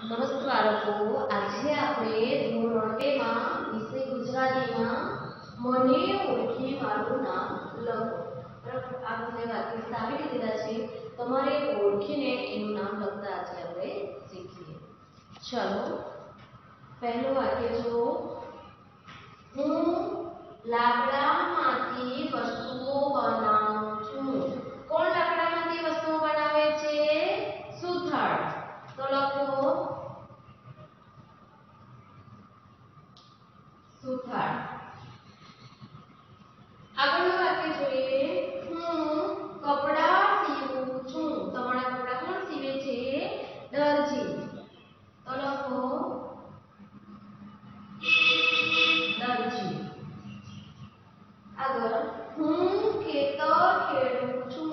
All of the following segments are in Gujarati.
નમસ્તે બાળકો, આજે આપણે ધોરણ બે માં વિષય ગુજરાતીમાં મને ઓળખી મારું નામ લખો. આપણે તમને દીધા આપી છે. તમારે ઓળખીને એનું નામ લખતા આજે આપણે શીખીએ. ચલો, પહેલું વાક્ય જો હું લાકડામાંથી વસ્તુઓ બનાવું છું કોણ લાકડામાંથી વસ્તુઓ બનાવે છે સુથાર તો લખો સુથાર આગળનું વાક્ય જોઈએ હું કપડાં સીવું છું તમારા કપડાં કોણ સીવે છે દરજી તો લખો દરજી આગળ હું ખેતર ખેડું છું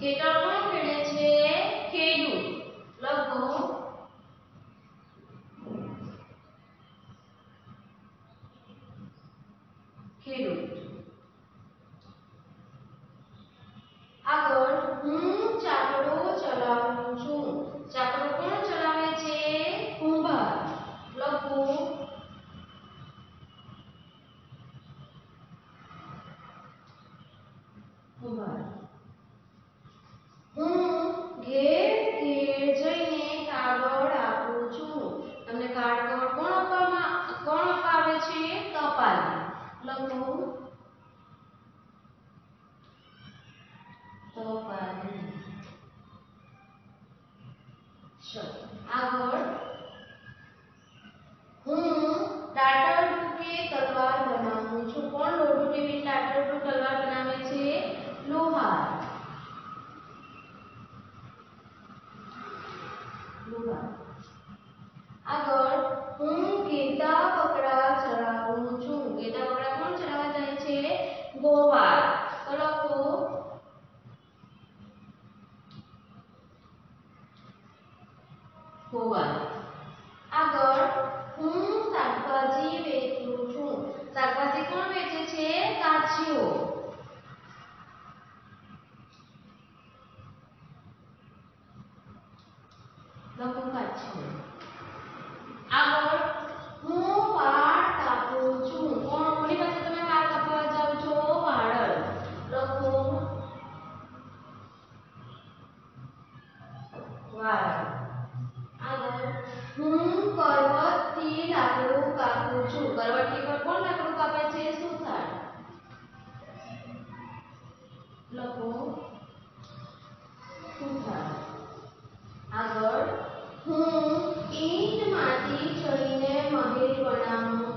ખેતર કોણ ખેડે છે ખેડૂત લખો ખેડૂત આગળ હું ચાકડો ચલાવું છું ચાકડો કોણ ચલાવે છે કુંભાર લખો કુંભાર હું ઘેર ઘેર જઈને કાગળ આપું છું તમને કાગળ કોણ આપવામાં કોણ અપાવે છે ટપાલી લખો હું ટાટર કે તલવાર બનાવું છું કોણ લોઢું કેવી ટાટર તલવાર બનાવે છે લોહાર લોહાર ઈંટમાંથી ચડીને મહેલ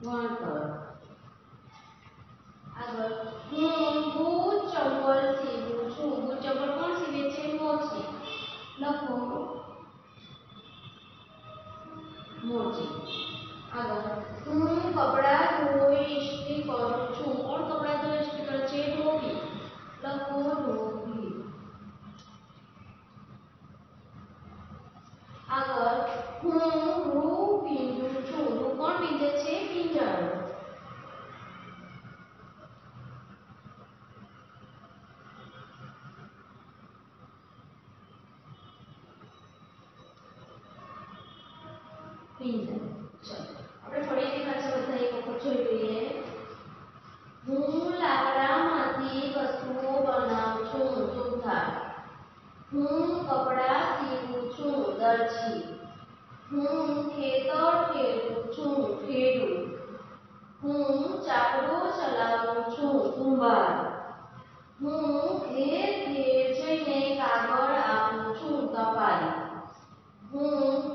વણકર આગળ. હું બૂટ ચંપલ સીવું છું બૂટ ચંપલ કોણ સીવે છે મોચી લખો મોચી આગળ હું કપડાં ધોઈ ઇસ્ત્રી કરું છું કોણ કપડાં ધોઈ ઇસ્ત્રી કરે છે ધોબી લખો ધોબી આગળ હું રૂ પીંજું છું રૂ કોણ પીંજે છે પીંજાડો હું લાકડામાંથી વસ્તુઓ બનાવું છું સુથાર હું કપડાં સીવું છું, દરજી. હું ખેતર ખેડું છું, ખેડૂત. હું ચાકડો ચલાવું છું, કુંભાર. હું ઘેર ઘેર જઈને કાગળ આપું છું ટપાલી હું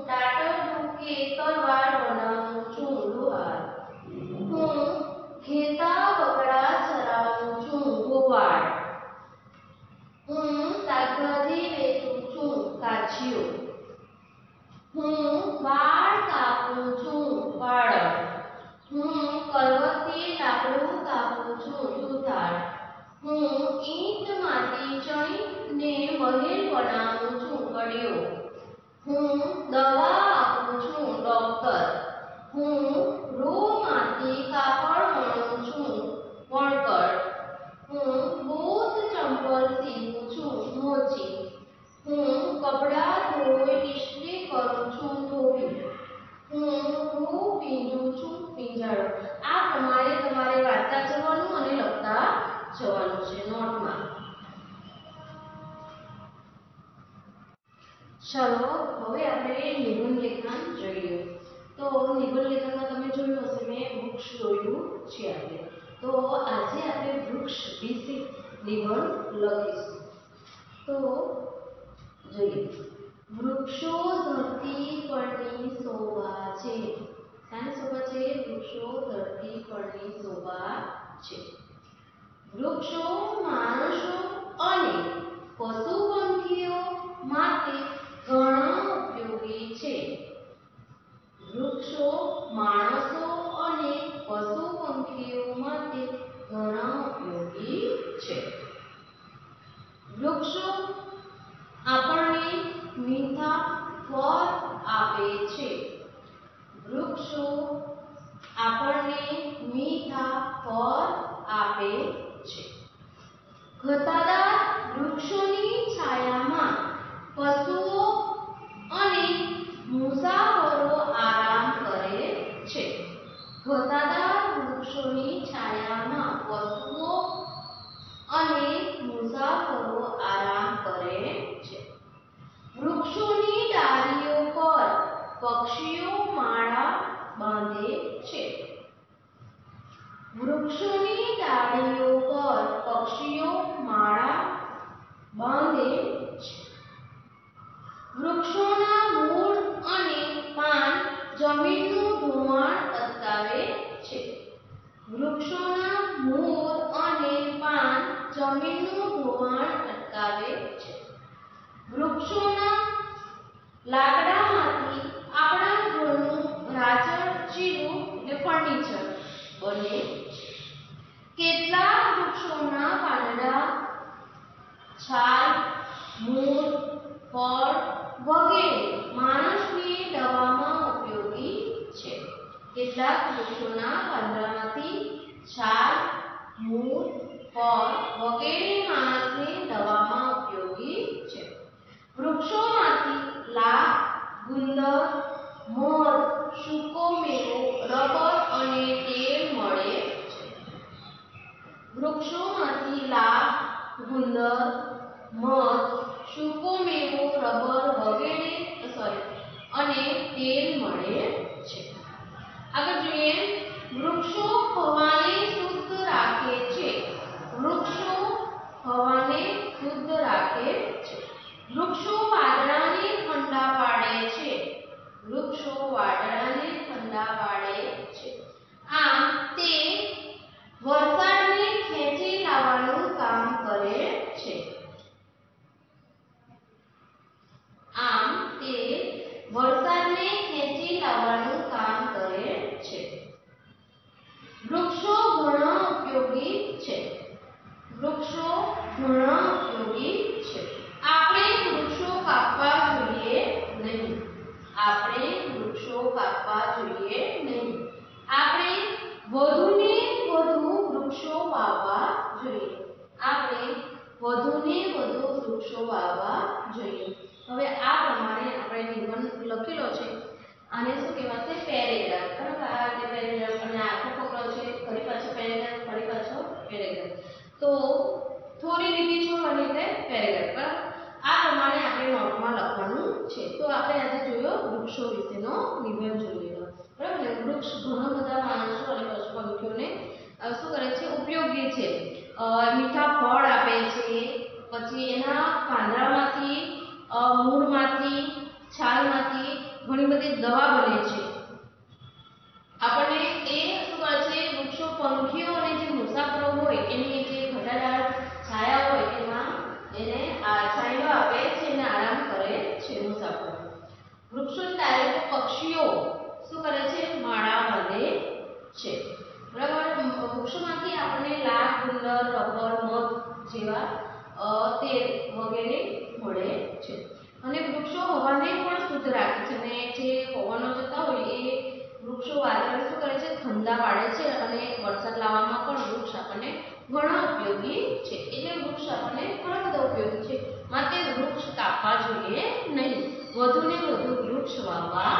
હું વાળ કાપું છું વાળ હું પર્વતે લાકડું કાપું છું સુથાર હું ઈંટમાંથી ચણીને મહેલ બનાવું છું કડિયો હું દવા આપું છું, ડોક્ટર. હું રૂમાંથી કાપડ વણું છું, વણકર. હું બૂટ ચંપલ સીવું છું, મોચી. હું કપડાં ધોઈ કરું છું ધોબી હું હું પીંજું છું પીંજાડો આ પ્રમાણે તમારે વાંચતા જવાનું અને લખતા જવાનું છે નોટમાં ચલો, હવે આપણે નિબંધ લેખન જોઈએ. તો નિબંધ લેખનમાં તમે જોયું હશે, મેં વૃક્ષ જોયું છે આપણે તો આજે આપણે વૃક્ષ વિશે નિબંધ લખીશું. તો જોઈએ. વૃક્ષો ધરતી પરની શોભા છે. શાની શોભા છે? વૃક્ષો ધરતી પરની શોભા છે. વૃક્ષો, માણસો અને પશુ પંખીઓ માટે ઘણા ઉપયોગી છે. વૃક્ષો માણસો અને પશુ પંખીઓ માટે ઘણા ઉપયોગી છે વૃક્ષો આપણને મીઠા ફળ આપે છે વૃક્ષો આપણને મીઠા ફળ આપે છે. ઘટાદાર વૃક્ષોની છાયામાં પશુઓ અને મુસાફરો આરામ કરે છે ઘટાદાર વૃક્ષોની છાયામાં પશુઓ અને મુસાફરો આરામ કરે છે વૃક્ષોની ડાળીઓ પર પક્ષીઓ માળા બાંધે છે વૃક્ષોની ડાળીઓ પર પક્ષીઓ માળા બાંધે છે વૃક્ષોના મૂળ અને પાન જમીનનું ધોવાણ અટકાવે છે વૃક્ષોના મૂળ અને પાન જમીનનું ધોવાણ અટકાવે છે વૃક્ષોના લાકડામાંથી આપણા ઘરનું રાચર ચીરું એટલે ફર્નિચર બને છે કેટલાક વૃક્ષોના પાંદડા છાલ મૂળ ફળ વગેરે માણસની દવામાં ઉપયોગી છે કેટલાક વૃક્ષોના પાંદડામાંથી છાલ મૂળ ફળ વગેરે માણસની દવામાં ઉપયોગી છે વૃક્ષોમાંથી લાખ ગુંદર મધ સૂકો મેવો રબર અને તેલ મળે છે વૃક્ષોમાંથી લાખ ગુંદર મધ સૂકો મેવો રબર વગેરે સોરી અને તેલ મળે છે. આગળ જોઈએ. વૃક્ષો હવાને શુદ્ધ રાખે છે વૃક્ષો હવાને શુદ્ધ રાખે છે વૃક્ષો વાદળાને ઠંડા પાડે છે વૃક્ષો વાદળાને ઠંડા પાડે છે આમ તે વરસાદને ખેંચી લાવવાનું કામ કરે છે આમ તે વરસાદને ખેંચી લાવવાનું કામ કરે છે વૃક્ષો ઘણા ઉપયોગી છે વૃક્ષો ઘણા ઉપયોગી છે આપણે વૃક્ષો કાપવા જોઈએ નહીં આપણે વૃક્ષો કાપવા જોઈએ નહીં આપણે વધુને વધુ વૃક્ષો વાવવા જોઈએ આપણે વધુને વધુ વૃક્ષો વાવવા જોઈએ હવે આ પ્રમાણે આપણે નિબંધ લખેલો છે આને શું કહેવાશે પેરેગ્રાફ. બરાબર? આ રીતે પેરેગ્રાફ અને આખો ફકરો છે, ફરી પાછો પેરેગ્રાફ, ફરી પાછો પેરેગ્રાફ. તો થોડી લીટી છોડવાની એટલે પેરેગ્રાફ, બરાબર? આ પ્રમાણે આપણે નોટમાં લખવાનું છે. તો આપણે આજે જોયો વૃક્ષો વિશેનો નિબંધ જોઈએ. બરાબર? ને વૃક્ષ ઘણા બધા માણસો અને પશુ પંખીઓને શું કરે છે? ઉપયોગી છે. મીઠા ફળ આપે છે, પછી એના પાંદડામાંથી મૂળમાંથી, છાલમાંથી ઘણી બધી દવા બને છે. આપણને એ શું કરે છે, વૃક્ષો, પંખીઓ અને જે મુસાફરો હોય, એની જે ઘટાદાર છાયા હોય, એમાં એને આ છાંયો આપે છે અને આરામ કરે છે મુસાફરો. વૃક્ષો ત્યારે પક્ષીઓ શું કરે છે, માળા બાંધે છે. બરાબર? વૃક્ષોમાંથી આપણને લાખ, ગુંદર, રબર, મધ જેવા તેલ વગેરે મળે છે. અને વૃક્ષો હવાને પણ શુદ્ધ રાખે છે અને જે પવનો જતા હોય એ વૃક્ષો વાતાવરણ શું કરે છે? ઠંડા પાડે છે અને વરસાદ લાવવામાં પણ વૃક્ષ આપણને ઘણા ઉપયોગી છે. એટલે વૃક્ષ આપણને ઘણા બધા ઉપયોગી છે. માટે વૃક્ષ કાપવા જોઈએ નહીં. વધુ ને વધુ વૃક્ષ વાવવા